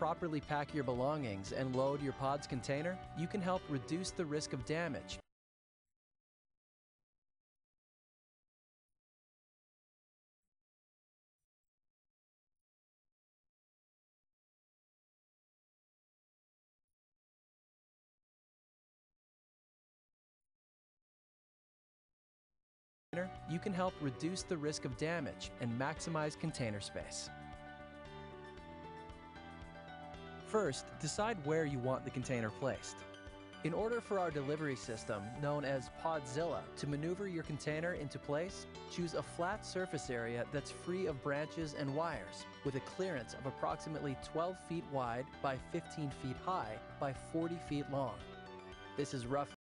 properly pack your belongings and load your PODS container, you can help reduce the risk of damage. You can help reduce the risk of damage and maximize container space. First, decide where you want the container placed. In order for our delivery system, known as Podzilla, to maneuver your container into place, choose a flat surface area that's free of branches and wires, with a clearance of approximately 12 feet wide by 15 feet high by 40 feet long. This is roughly